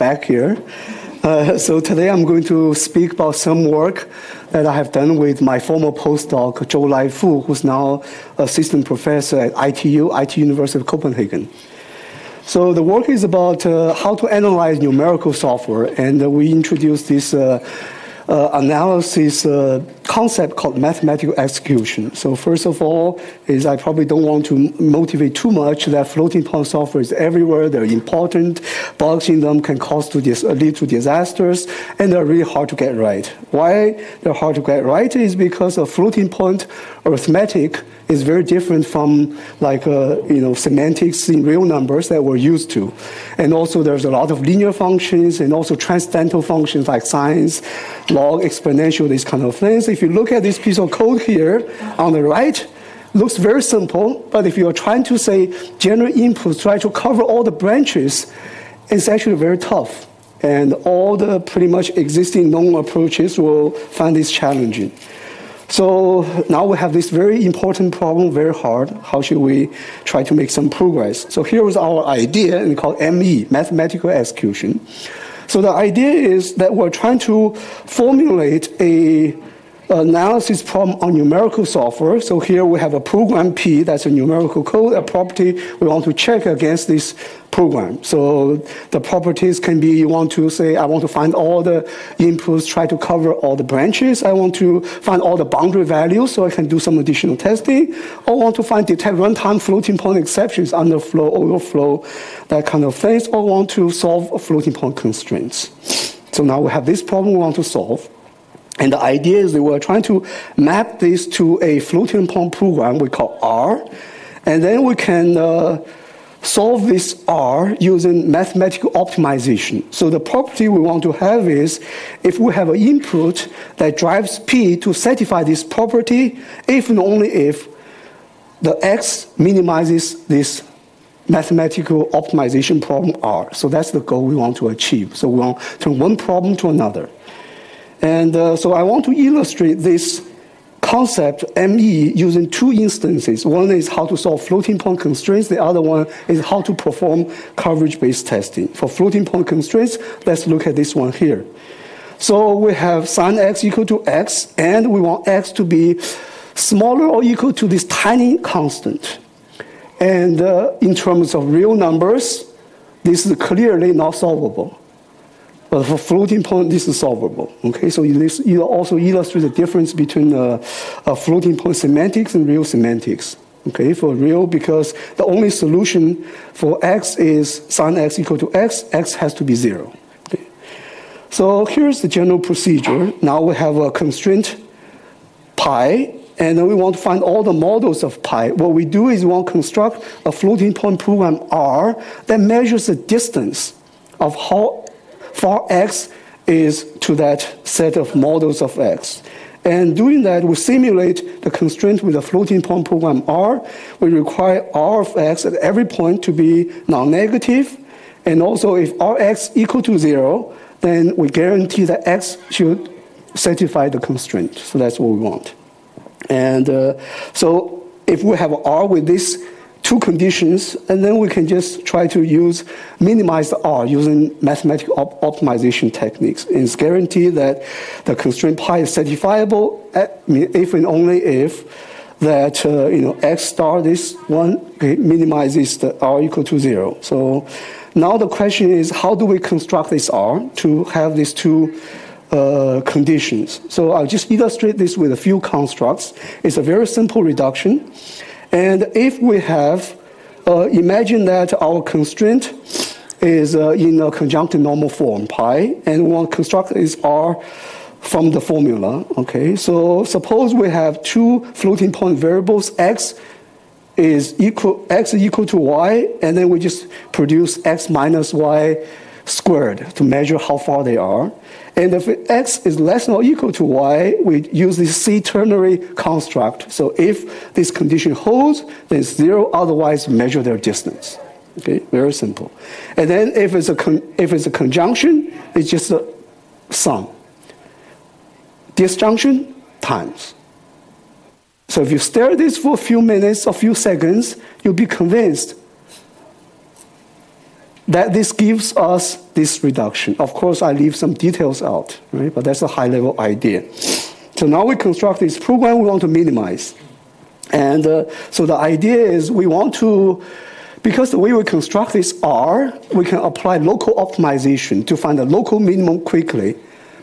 back here. Uh, so today I'm going to speak about some work that I have done with my former postdoc, Zhoulai Fu, who's now assistant professor at ITU, IT University of Copenhagen. So the work is about uh, how to analyze numerical software, and uh, we introduced this uh, analysis uh, concept called mathematical execution. So first of all, is I probably don't want to motivate too much that floating point software is everywhere. They're important. Bugs in them can cause to dis- lead to disasters, and they're really hard to get right. Why they're hard to get right is because a floating point arithmetic is very different from like uh, you know semantics in real numbers that we're used to, and also there's a lot of linear functions and also transcendental functions like sines, log, exponential, these kind of things. If you look at this piece of code here on the right, looks very simple, but if you're trying to say general inputs, try to cover all the branches, it's actually very tough. And all the pretty much existing known approaches will find this challenging. So now we have this very important problem, very hard. How should we try to make some progress? So here is our idea, and we call ME, mathematical execution. So the idea is that we're trying to formulate a analysis problem on numerical software. So here we have a program P, that's a numerical code, a property we want to check against this program. So the properties can be, you want to say, I want to find all the inputs, try to cover all the branches. I want to find all the boundary values so I can do some additional testing. Or want to find detect runtime floating point exceptions, underflow, overflow, that kind of things. Or want to solve floating point constraints. So now we have this problem we want to solve. And the idea is that we're trying to map this to a floating point program we call R, and then we can uh, solve this R using mathematical optimization. So the property we want to have is if we have an input that drives P to satisfy this property, if and only if the X minimizes this mathematical optimization problem R. So that's the goal we want to achieve. So we want to turn one problem to another. And uh, so I want to illustrate this concept ME using two instances. One is how to solve floating point constraints. The other one is how to perform coverage-based testing. For floating point constraints, let's look at this one here. So we have sine x equal to x, and we want x to be smaller or equal to this tiny constant. And uh, in terms of real numbers, this is clearly not solvable. But for floating point, this is solvable. Okay, so you also illustrate the difference between uh, uh, floating point semantics and real semantics. Okay, for real, because the only solution for x is sine x equal to x, x has to be zero. Okay. So here's the general procedure. Now we have a constraint pi, and we want to find all the models of pi. What we do is we want to construct a floating point program R that measures the distance of how far x is to that set of models of x. And doing that, we simulate the constraint with a floating point program R. We require R of x at every point to be non-negative. And also if Rx equal to zero, then we guarantee that x should satisfy the constraint. So that's what we want. And uh, so if we have R with this two conditions, and then we can just try to use minimize the R using mathematical op optimization techniques. And it's guaranteed that the constraint pi is satisfiable if and only if that uh, you know x star this one minimizes the R equal to zero. So now the question is how do we construct this R to have these two uh, conditions? So I'll just illustrate this with a few constructs. It's a very simple reduction. And if we have, uh, imagine that our constraint is uh, in a conjunctive normal form, pi, and one construct is R from the formula, okay? So suppose we have two floating point variables, x is equal, x is equal to y, and then we just produce x minus y squared to measure how far they are. And if x is less than or equal to y, we use this C ternary construct. So if this condition holds, then zero, otherwise measure their distance. Okay, very simple. And then if it's a, if it's a conjunction, it's just a sum. Disjunction times. So if you stare at this for a few minutes, a few seconds, you'll be convinced that this gives us this reduction. Of course, I leave some details out, right? But that's a high level idea. So now we construct this program we want to minimize. And uh, so the idea is we want to, because the way we construct this R, we can apply local optimization to find the local minimum quickly.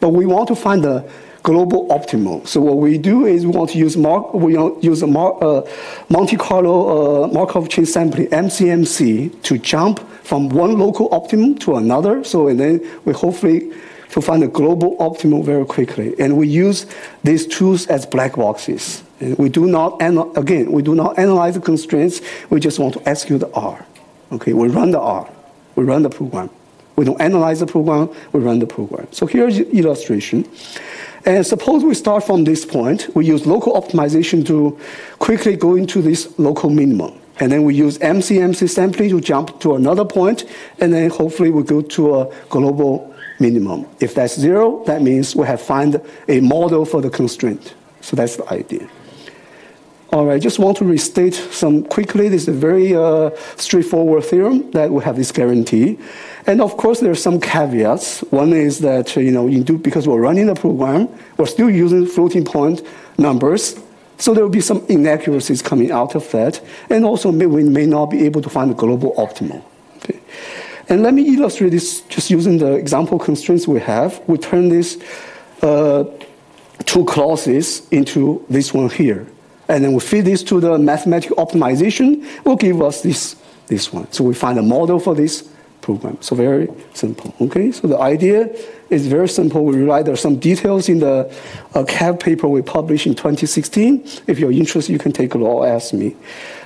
But we want to find the global optimal. So what we do is we want to use Mar- we use a Mar- uh, Monte Carlo uh, Markov chain sampling MCMC to jump from one local optimum to another. So and then we hopefully to find a global optimum very quickly. And we use these tools as black boxes. And we do not again we do not analyze the constraints. We just want to execute the R. Okay, we run the R, we run the program. We don't analyze the program, we run the program. So here's illustration. And suppose we start from this point, we use local optimization to quickly go into this local minimum. And then we use MCMC sampling to jump to another point, and then hopefully we go to a global minimum. If that's zero, that means we have found a model for the constraint. So that's the idea. All right, just want to restate some quickly. This is a very uh, straightforward theorem that we have this guarantee. And of course, there are some caveats. One is that, you know, do, because we're running the program, we're still using floating point numbers. So there will be some inaccuracies coming out of that. And also, may, we may not be able to find a global optimal. Okay. And let me illustrate this just using the example constraints we have. We turn these uh, two clauses into this one here. And then we feed this to the mathematical optimization, will give us this, this one. So we find a model for this program. So very simple. Okay, so the idea is very simple. We write there are some details in the uh, CAV paper we published in 2016. If you're interested, you can take a look or ask me.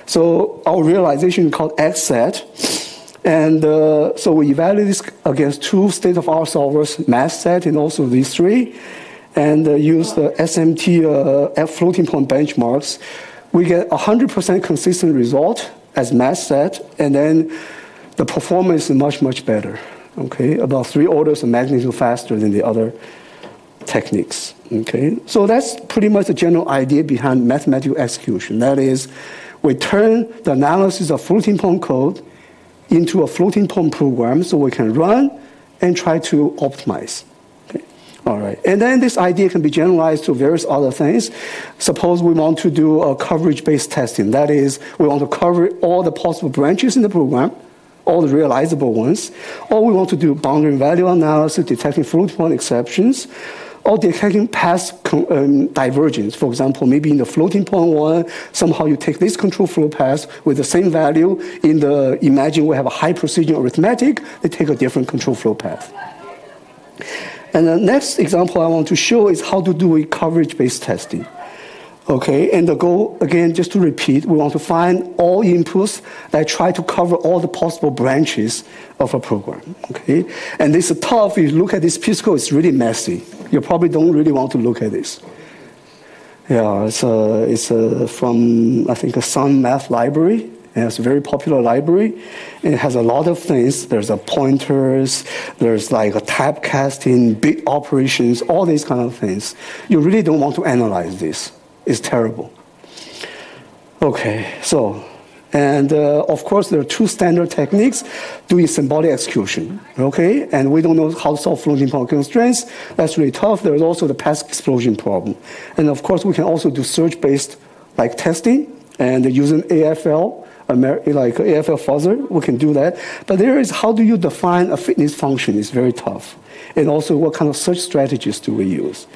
So our realization called XSat. And uh, so we evaluate this against two state-of-art solvers, MathSAT and also Z3, and uh, use the SMT uh, floating point benchmarks. We get 100% consistent result as MathSAT, and then the performance is much, much better. Okay, about three orders of magnitude faster than the other techniques. Okay, so that's pretty much the general idea behind mathematical execution. That is, we turn the analysis of floating point code into a floating point program so we can run and try to optimize. Okay. All right, and then this idea can be generalized to various other things. Suppose we want to do a coverage-based testing. That is, we want to cover all the possible branches in the program all the realizable ones, or we want to do boundary value analysis, detecting floating point exceptions, or detecting path um, divergence. For example, maybe in the floating point one, somehow you take this control flow path with the same value. In the imagine we have a high precision arithmetic, they take a different control flow path. And the next example I want to show is how to do a coverage-based testing. Okay, and the goal, again, just to repeat, we want to find all inputs that try to cover all the possible branches of a program. Okay, and this is tough. If you look at this piece code, it's really messy. You probably don't really want to look at this. Yeah, it's, a, it's a, from, I think, a Sun Math library. And it's a very popular library. It has a lot of things. There's a pointers, there's like a typecasting, bit operations, all these kind of things. You really don't want to analyze this is terrible. Okay, so, and uh, of course, there are two standard techniques doing symbolic execution. Okay, and we don't know how to solve floating point constraints. That's really tough. There's also the path explosion problem. And of course, we can also do search based like testing and using AFL like AFL fuzzer, we can do that. But there is how do you define a fitness function is very tough. And also what kind of search strategies do we use?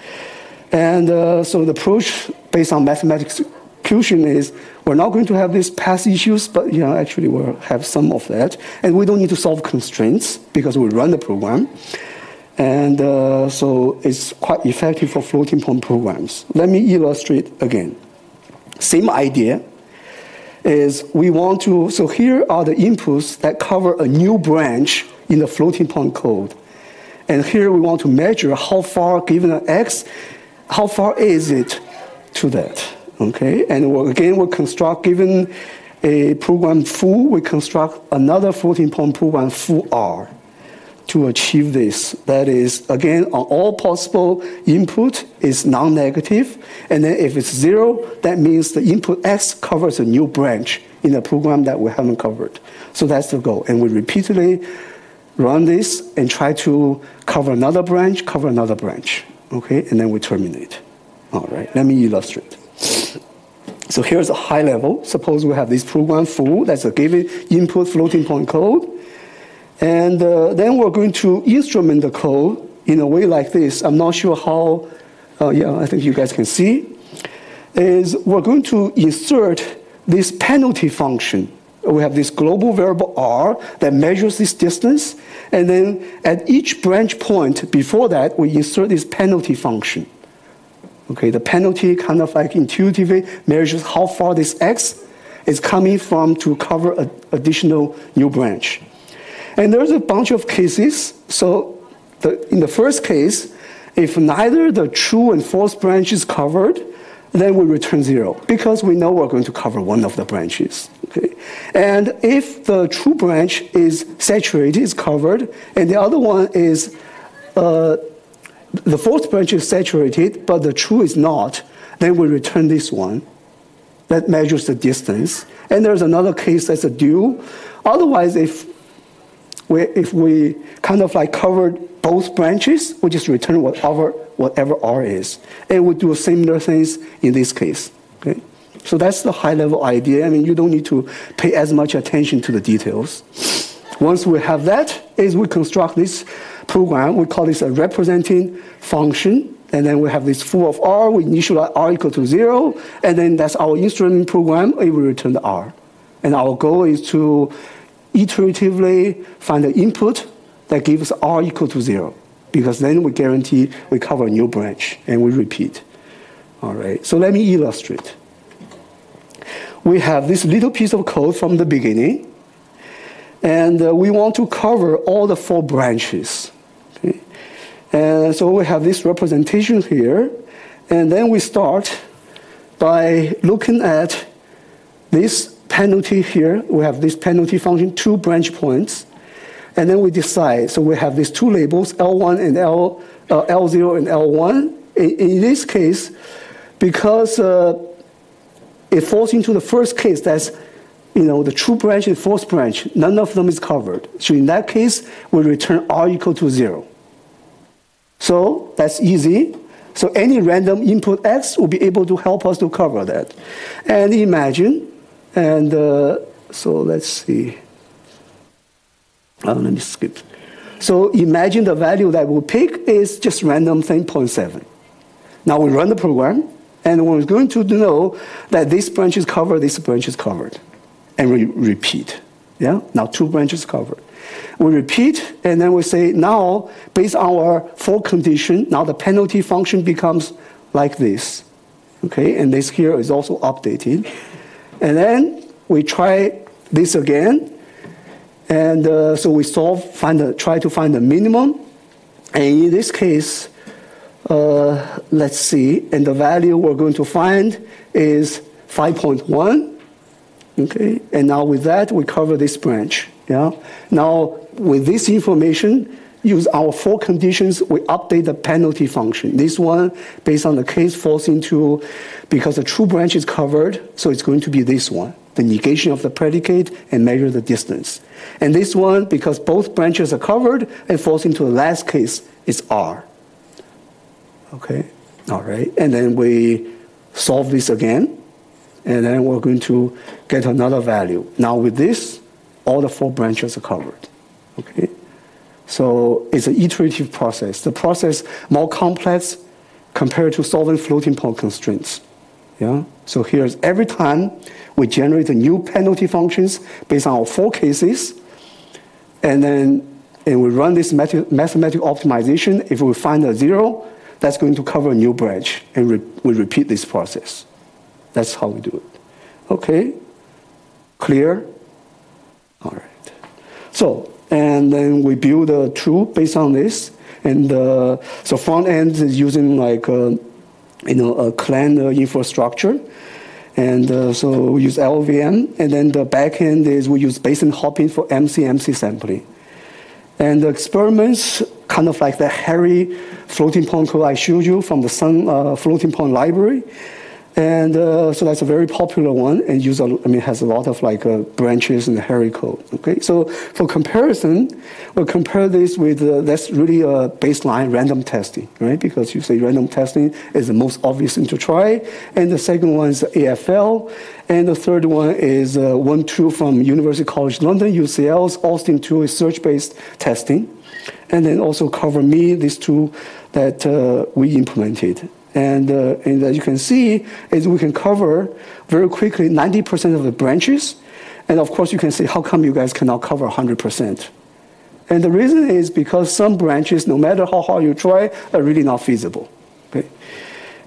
And uh, so the approach based on mathematics execution is we're not going to have these path issues, but you know, actually we'll have some of that. And we don't need to solve constraints because we run the program. And uh, so it's quite effective for floating point programs. Let me illustrate again. Same idea is we want to, so here are the inputs that cover a new branch in the floating point code. And here we want to measure how far given an x how far is it to that? Okay, and we'll, again, we construct, given a program full, we construct another floating point program full R to achieve this. That is, again, on all possible input is non-negative, and then if it's zero, that means the input X covers a new branch in a program that we haven't covered. So that's the goal, and we repeatedly run this and try to cover another branch, cover another branch, okay? And then we terminate. All right, let me illustrate. So here's a high level. Suppose we have this program full, that's a given input floating point code. And uh, then we're going to instrument the code in a way like this. I'm not sure how, uh, yeah, I think you guys can see. Is we're going to insert this penalty function we have this global variable r that measures this distance, and then at each branch point before that, we insert this penalty function. Okay, the penalty kind of like intuitively measures how far this x is coming from to cover an additional new branch. And there's a bunch of cases. So the, in the first case, if neither the true and false branch is covered, then we return zero because we know we're going to cover one of the branches. Okay? And if the true branch is saturated, is covered, and the other one is uh, the fourth branch is saturated, but the true is not, then we return this one that measures the distance. And there's another case that's a dual. Otherwise, if we, if we kind of like covered both branches, we just return whatever, whatever R is. And we do similar things in this case. Okay? So that's the high level idea. I mean, you don't need to pay as much attention to the details. Once we have that, is we construct this program. We call this a representing function. And then we have this full of R. We initialize R equal to zero. And then that's our instrument program. It will return the R. And our goal is to iteratively find the input that gives R equal to zero. Because then we guarantee we cover a new branch and we repeat. All right, so let me illustrate. We have this little piece of code from the beginning, and uh, we want to cover all the four branches. And so we have this representation here, and then we start by looking at this penalty here. We have this penalty function, two branch points. And then we decide. So we have these two labels, L1 and L, uh, L0 and L1. In, in this case, because uh, it falls into the first case, that's you know, the true branch and false branch, none of them is covered. So in that case, we return R equal to zero. So that's easy. So any random input X will be able to help us to cover that. And imagine, and uh, so let's see. Oh, let me skip. So imagine the value that we pick is just random thing 0.7. Now we run the program, and we're going to know that this branch is covered, this branch is covered, and we repeat. Yeah, now two branches covered. We repeat, and then we say now, based on our for condition, now the penalty function becomes like this. Okay, and this here is also updated. And then we try this again, and uh, so we solve, find the, try to find the minimum. And in this case, uh, let's see, and the value we're going to find is 5.1. Okay, and now with that, we cover this branch. Yeah. Now, with this information, use our four conditions, we update the penalty function. This one, based on the case, falls into, because the true branch is covered, so it's going to be this one the negation of the predicate and measure the distance. And this one, because both branches are covered, it falls into the last case, is R. Okay, all right. And then we solve this again, and then we're going to get another value. Now with this, all the four branches are covered. Okay, so it's an iterative process. The process more complex compared to solving floating point constraints. Yeah. So here's every time we generate the new penalty functions based on our four cases, and then and we run this mathematical optimization. If we find a zero, that's going to cover a new branch, and re we repeat this process. That's how we do it. Okay, clear? All right. So, and then we build a true based on this, and uh, so front end is using like uh, you know a Clang uh, infrastructure and uh, so we use LLVM, and then the backend is we use Basin hopping for MC-MC sampling. And the experiments, kind of like the hairy floating point code I showed you from the Sun uh, floating point library, And uh, so that's a very popular one and use a, I mean, has a lot of like uh, branches and code. Okay, so for comparison, we'll compare this with, uh, that's really a baseline random testing, right? Because you say random testing is the most obvious thing to try. And the second one is AFL. And the third one is uh, one tool from University College London, UCL's Austin tool is search-based testing. And then also CoverMe, this tool that uh, we implemented. And, uh, and as you can see, is we can cover very quickly 90% of the branches. And of course, you can say, how come you guys cannot cover 100%? And the reason is because some branches, no matter how hard you try, are really not feasible. Okay?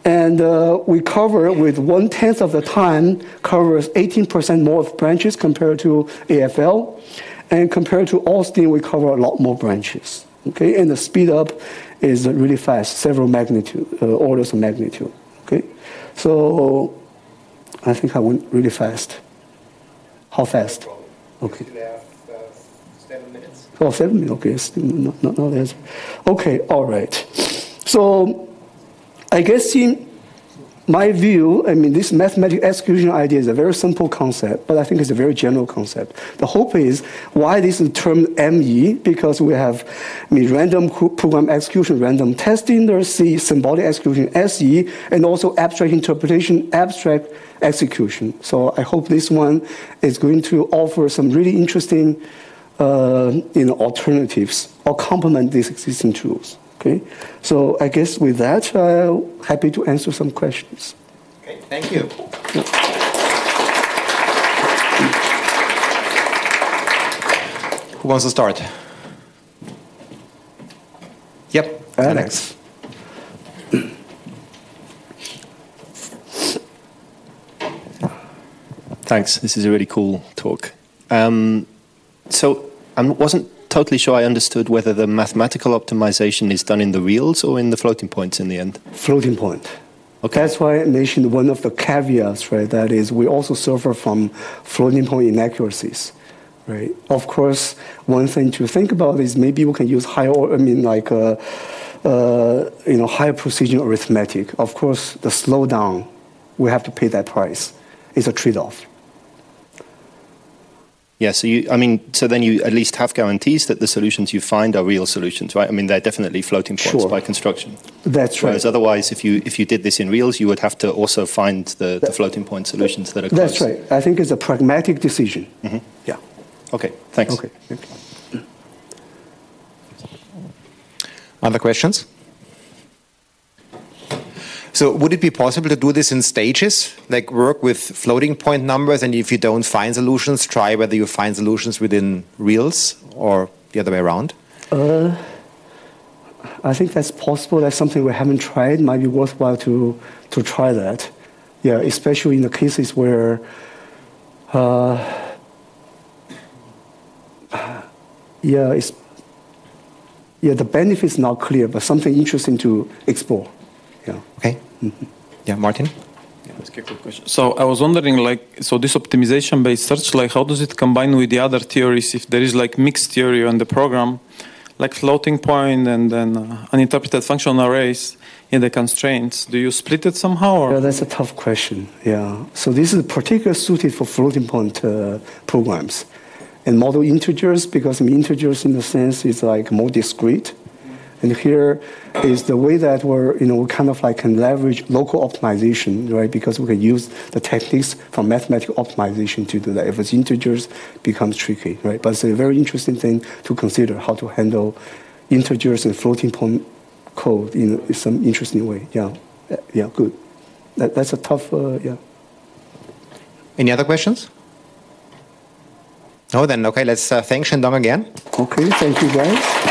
And uh, we cover with one tenth of the time, covers 18% more of branches compared to AFL. And compared to Austin, we cover a lot more branches. Okay, and the speed up is really fast, several magnitude, uh, orders of magnitude. Okay, so I think I went really fast. How fast? Okay. Uh, seven minutes. Oh, seven minutes. Okay, not, not, not as. Okay, all right. So I guess in my view, I mean, this mathematical execution idea is a very simple concept, but I think it's a very general concept. The hope is why this is termed ME, because we have I mean, random program execution, random testing, there's C, symbolic execution, SE, and also abstract interpretation, abstract execution. So I hope this one is going to offer some really interesting uh, you know, alternatives or complement these existing tools. Okay, so I guess with that, I'm happy to answer some questions. Okay, thank you. Who wants to start? Yep, Alex. Thanks. This is a really cool talk. Um, so I wasn't totally sure I understood whether the mathematical optimization is done in the reals or in the floating points in the end. Floating point. Okay. That's why I mentioned one of the caveats, right? That is, we also suffer from floating point inaccuracies, right? Of course, one thing to think about is maybe we can use higher, I mean, like, uh, uh, you know, higher precision arithmetic. Of course, the slowdown, we have to pay that price. It's a trade-off. Yeah, so you, I mean, so then you at least have guarantees that the solutions you find are real solutions, right? I mean, they're definitely floating points sure. by construction. That's right. Whereas otherwise, if you if you did this in reals, you would have to also find the, the floating point solutions that are. Close. That's right. I think it's a pragmatic decision. Mm-hmm. Yeah. Okay. Thanks. Okay. Other questions? So would it be possible to do this in stages, like work with floating point numbers, and if you don't find solutions, try whether you find solutions within reals or the other way around? Uh, I think that's possible. That's something we haven't tried. Might be worthwhile to to try that. Yeah, especially in the cases where. Uh, yeah, it's, yeah, the benefit is not clear, but something interesting to explore. Yeah. Okay. Mm-hmm. Yeah, Martin. So I was wondering, like, so this optimization-based search, like, how does it combine with the other theories? If there is like mixed theory on the program, like floating point and then uh, uninterpreted functional arrays in the constraints, do you split it somehow? Or? Yeah, that's a tough question. Yeah. So this is particularly suited for floating point uh, programs and model integers because integers in the sense is like more discrete. And here is the way that we're, you know, we kind of like can leverage local optimization, right? Because we can use the techniques from mathematical optimization to do that. If it's integers, it becomes tricky, right? But it's a very interesting thing to consider how to handle integers and floating point code in some interesting way. Yeah, yeah, good. That, that's a tough, uh, yeah. Any other questions? No, then okay. Let's uh, thank Zhendong again. Okay, thank you guys.